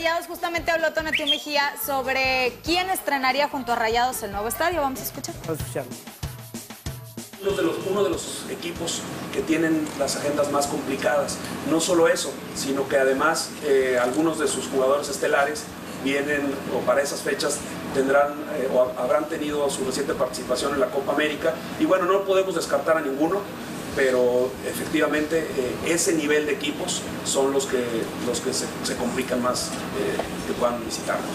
Rayados, justamente habló Tonatiuh Mejía sobre quién estrenaría junto a Rayados el nuevo estadio. Vamos a escuchar. Vamos a escucharlo. Uno de, los, uno de los equipos que tienen las agendas más complicadas. No solo eso, sino que además eh, algunos de sus jugadores estelares vienen o para esas fechas tendrán eh, o habrán tenido su reciente participación en la Copa América. Y bueno, no podemos descartar a ninguno, pero efectivamente eh, ese nivel de equipos son los que, los que se, complican más eh, que puedan visitarnos.